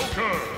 Joker!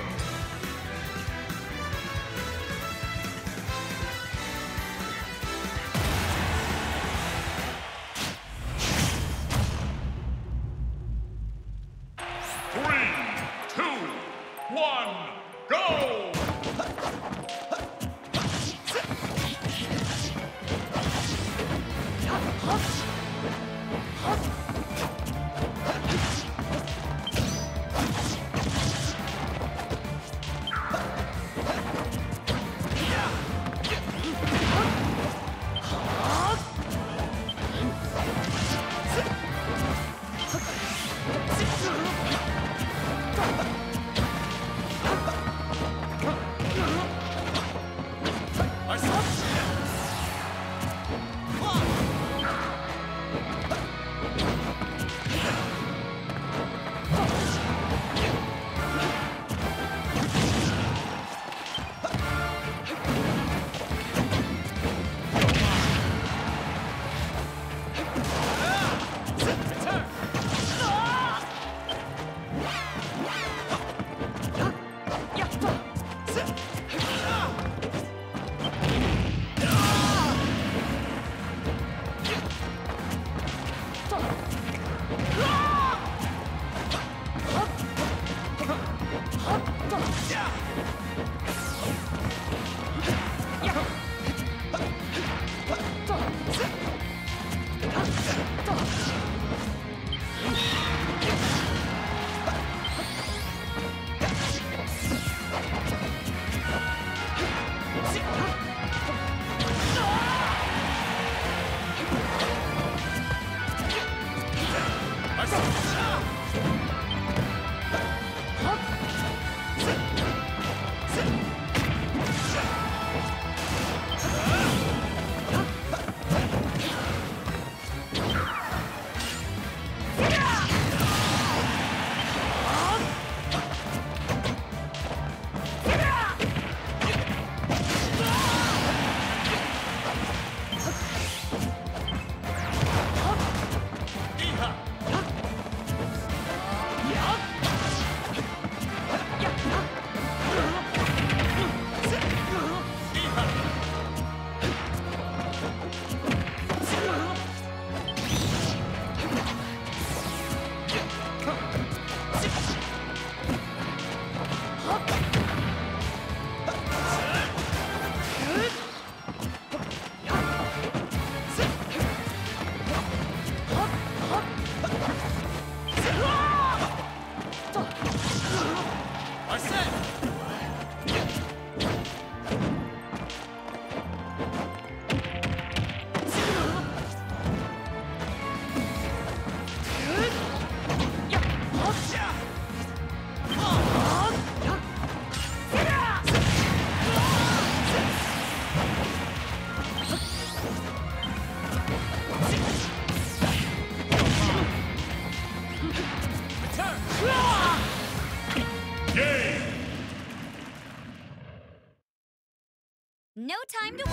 Time to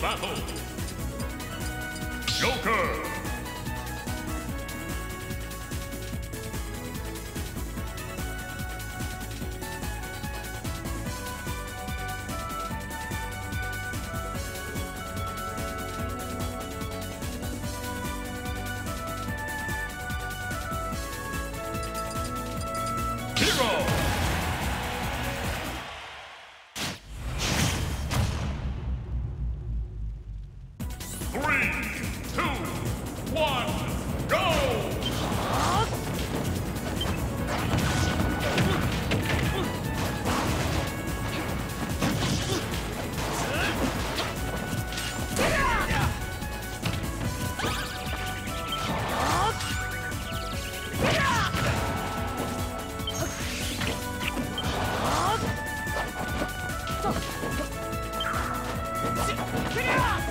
battle. Joker. Hero. Hero.